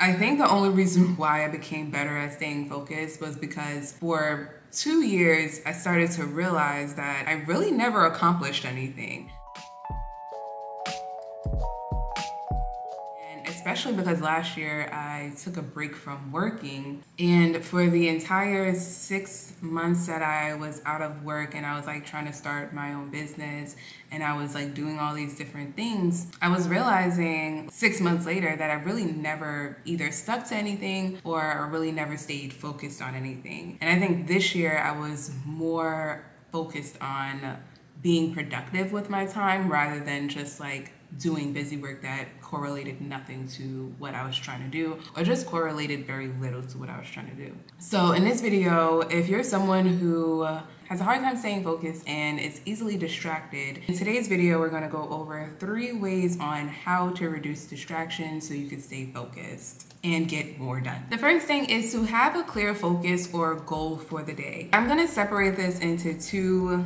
I think the only reason why I became better at staying focused was because for two years, I started to realize that I really never accomplished anything. Especially because last year I took a break from working. And for the entire six months that I was out of work and I was like trying to start my own business and I was like doing all these different things, I was realizing six months later that I really never either stuck to anything or really never stayed focused on anything. And I think this year I was more focused on being productive with my time rather than just like doing busy work that correlated nothing to what I was trying to do or just correlated very little to what I was trying to do. So in this video, if you're someone who has a hard time staying focused and is easily distracted, in today's video we're to go over three ways on how to reduce distractions so you can stay focused and get more done. The first thing is to have a clear focus or goal for the day. I'm to separate this into two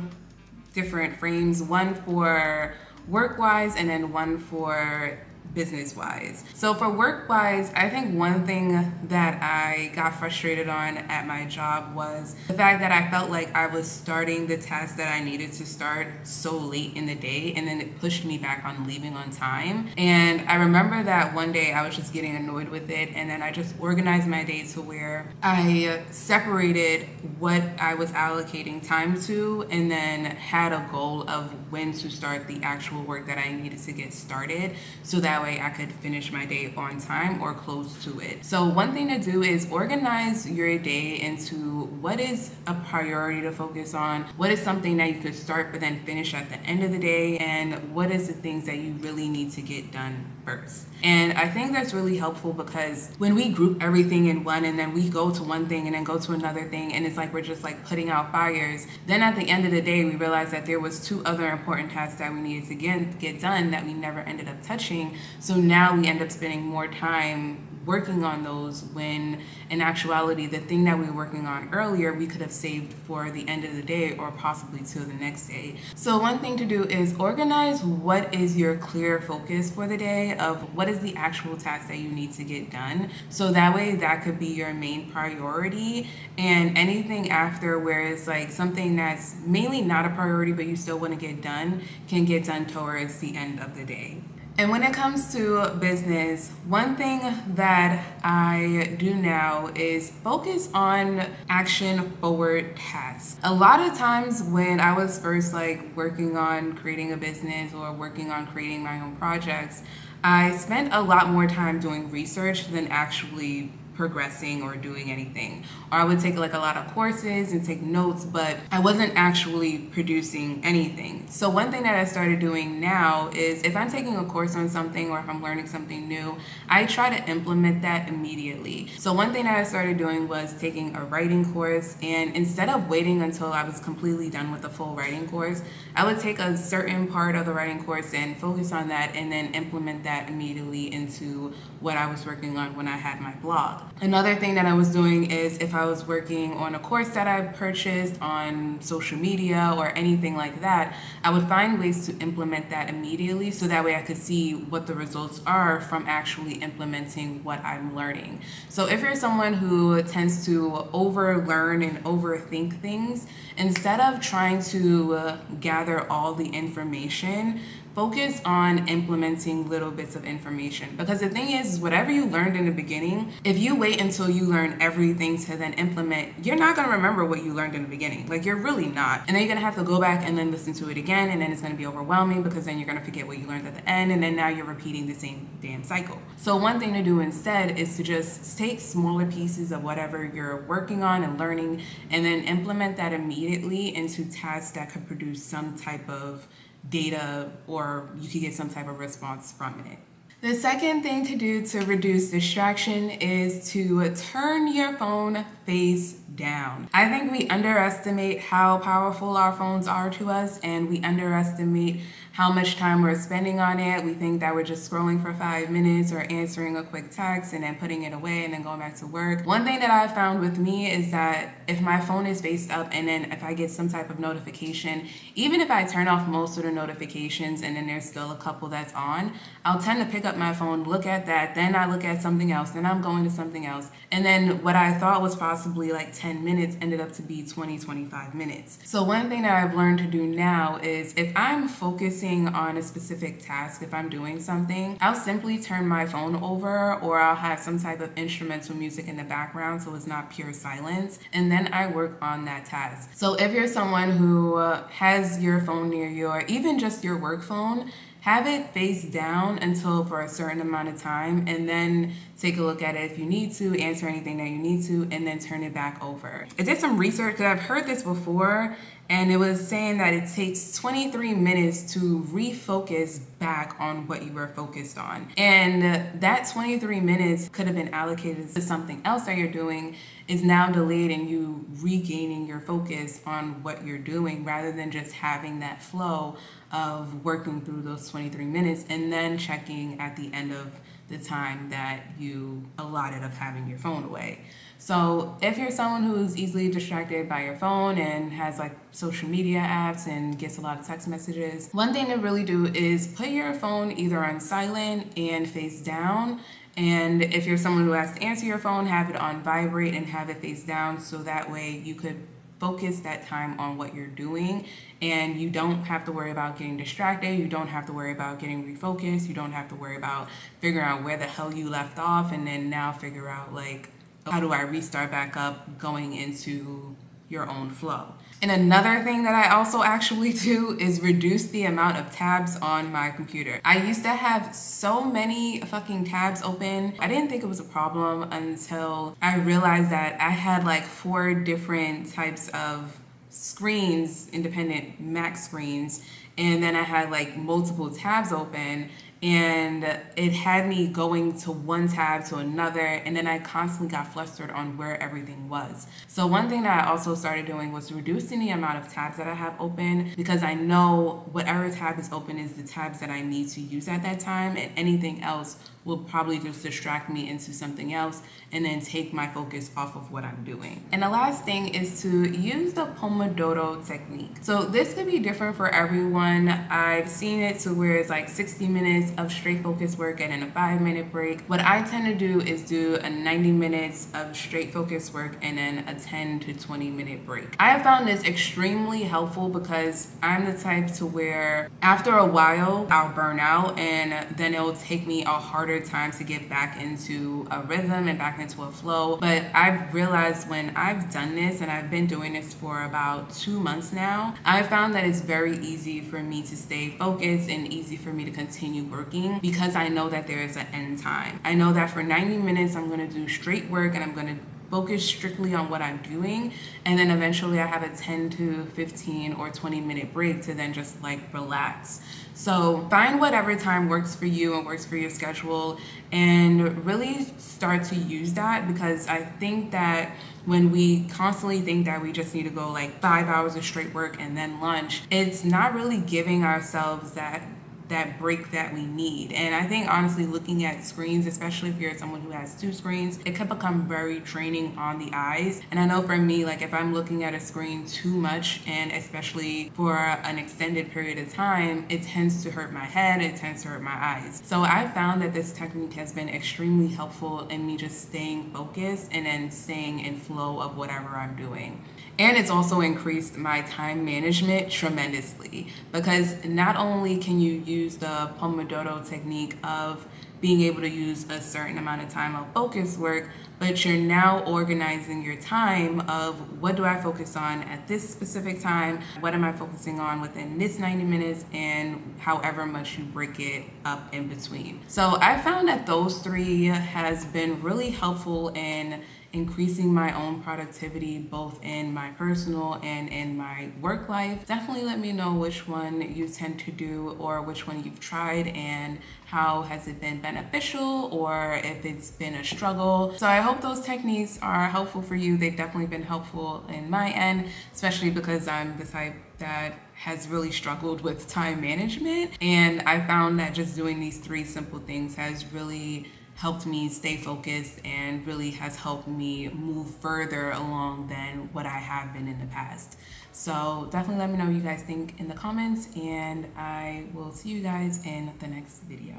different frames, one for work-wise and then one for business wise. So for work wise, I think one thing that I got frustrated on at my job was the fact that I felt like I was starting the task that I needed to start so late in the day and then it pushed me back on leaving on time. And I remember that one day I was just getting annoyed with it and then I just organized my day to where I separated what I was allocating time to and then had a goal of when to start the actual work that I needed to get started so that way way I could finish my day on time or close to it. So one thing to do is organize your day into what is a priority to focus on, what is something that you could start but then finish at the end of the day, and what is the things that you really need to get done first. And I think that's really helpful because when we group everything in one and then we go to one thing and then go to another thing and it's like we're just like putting out fires, then at the end of the day we realize that there was two other important tasks that we needed to get, get done that we never ended up touching. So now we end up spending more time working on those when in actuality the thing that we were working on earlier we could have saved for the end of the day or possibly to the next day. So one thing to do is organize what is your clear focus for the day of what is the actual task that you need to get done. So that way that could be your main priority and anything after where it's like something that's mainly not a priority but you still want to get done can get done towards the end of the day. And when it comes to business, one thing that I do now is focus on action forward tasks. A lot of times when I was first like working on creating a business or working on creating my own projects, I spent a lot more time doing research than actually progressing or doing anything. Or I would take like a lot of courses and take notes, but I wasn't actually producing anything. So one thing that I started doing now is if I'm taking a course on something or if I'm learning something new, I try to implement that immediately. So one thing that I started doing was taking a writing course and instead of waiting until I was completely done with the full writing course, I would take a certain part of the writing course and focus on that and then implement that immediately into what I was working on when I had my blog. Another thing that I was doing is if I was working on a course that I purchased on social media or anything like that, I would find ways to implement that immediately so that way I could see what the results are from actually implementing what I'm learning. So if you're someone who tends to overlearn and overthink things, instead of trying to uh, gather all the information, focus on implementing little bits of information. Because the thing is whatever you learned in the beginning if you wait until you learn everything to then implement you're not going to remember what you learned in the beginning. Like you're really not. And then you're going to have to go back and then listen to it again and then it's going to be overwhelming because then you're going to forget what you learned at the end and then now you're repeating the same damn cycle. So one thing to do instead is to just take smaller pieces of whatever you're working on and learning and then implement that immediately into tasks that could produce some type of data or you could get some type of response from it. The second thing to do to reduce distraction is to turn your phone face down. I think we underestimate how powerful our phones are to us and we underestimate how much time we're spending on it. We think that we're just scrolling for five minutes or answering a quick text and then putting it away and then going back to work. One thing that I found with me is that if my phone is faced up and then if I get some type of notification, even if I turn off most of the notifications and then there's still a couple that's on, I'll tend to pick up my phone, look at that, then I look at something else, then I'm going to something else. And then what I thought was possibly like 10 minutes ended up to be 20, 25 minutes. So one thing that I've learned to do now is if I'm focusing on a specific task, if I'm doing something, I'll simply turn my phone over or I'll have some type of instrumental music in the background so it's not pure silence. And then I work on that task. So if you're someone who has your phone near you or even just your work phone, have it face down until for a certain amount of time and then take a look at it if you need to, answer anything that you need to, and then turn it back over. I did some research because I've heard this before and it was saying that it takes 23 minutes to refocus back on what you were focused on. And that 23 minutes could have been allocated to something else that you're doing is now delayed and you regaining your focus on what you're doing rather than just having that flow of working through those 23 minutes and then checking at the end of the time that you allotted of having your phone away. So if you're someone who's easily distracted by your phone and has like social media apps and gets a lot of text messages, one thing to really do is put your phone either on silent and face down. And if you're someone who has to answer your phone, have it on vibrate and have it face down so that way you could focus that time on what you're doing and you don't have to worry about getting distracted you don't have to worry about getting refocused you don't have to worry about figuring out where the hell you left off and then now figure out like how do I restart back up going into your own flow. And another thing that I also actually do is reduce the amount of tabs on my computer. I used to have so many fucking tabs open. I didn't think it was a problem until I realized that I had like four different types of screens, independent Mac screens, and then I had like multiple tabs open and it had me going to one tab to another and then I constantly got flustered on where everything was. So one thing that I also started doing was reducing the amount of tabs that I have open because I know whatever tab is open is the tabs that I need to use at that time and anything else will probably just distract me into something else and then take my focus off of what I'm doing. And the last thing is to use the Pomodoro technique. So this could be different for everyone. I've seen it to where it's like 60 minutes of straight focus work and then a five minute break. What I tend to do is do a 90 minutes of straight focus work and then a 10 to 20 minute break. I have found this extremely helpful because I'm the type to where after a while I'll burn out and then it'll take me a harder time to get back into a rhythm and back into a flow. But I've realized when I've done this and I've been doing this for about two months now, I've found that it's very easy for me to stay focused and easy for me to continue working because I know that there is an end time. I know that for 90 minutes, I'm gonna do straight work and I'm gonna focus strictly on what I'm doing. And then eventually I have a 10 to 15 or 20 minute break to then just like relax. So find whatever time works for you and works for your schedule and really start to use that because I think that when we constantly think that we just need to go like five hours of straight work and then lunch, it's not really giving ourselves that that break that we need. And I think honestly, looking at screens, especially if you're someone who has two screens, it can become very draining on the eyes. And I know for me, like if I'm looking at a screen too much, and especially for an extended period of time, it tends to hurt my head, it tends to hurt my eyes. So I found that this technique has been extremely helpful in me just staying focused and then staying in flow of whatever I'm doing. And it's also increased my time management tremendously because not only can you use the Pomodoro technique of being able to use a certain amount of time of focus work, but you're now organizing your time of what do I focus on at this specific time, what am I focusing on within this 90 minutes, and however much you break it up in between. So I found that those three has been really helpful in increasing my own productivity both in my personal and in my work life. Definitely let me know which one you tend to do or which one you've tried and how has it been beneficial or if it's been a struggle. So I hope those techniques are helpful for you. They've definitely been helpful in my end, especially because I'm the type that has really struggled with time management. And I found that just doing these three simple things has really helped me stay focused and really has helped me move further along than what I have been in the past. So definitely let me know what you guys think in the comments and I will see you guys in the next video.